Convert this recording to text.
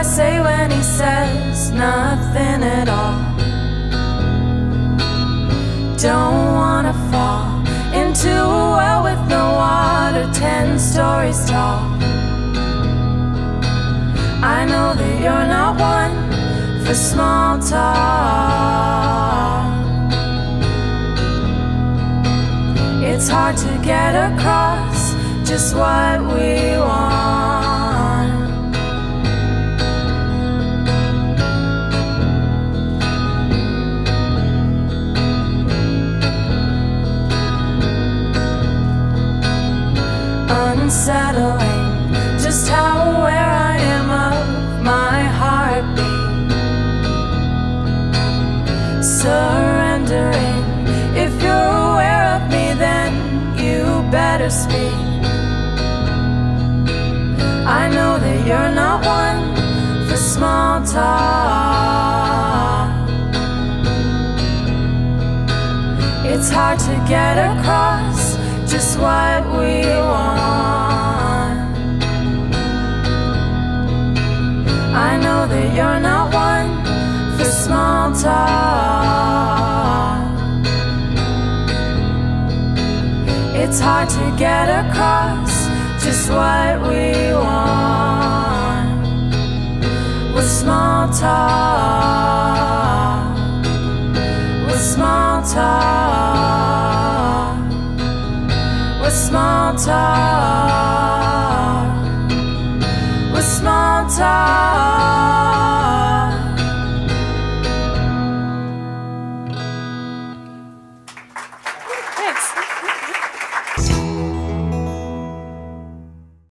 I say when he says nothing at all? Don't wanna fall into a well with no water, ten stories tall. I know that you're not one for small talk. It's hard to get across just what we want. Unsettling, just how aware I am of my heartbeat. Surrendering, if you're aware of me, then you better speak. I know that you're not one for small talk. It's hard to get across just what we know that you're not one for small talk. It's hard to get across just what we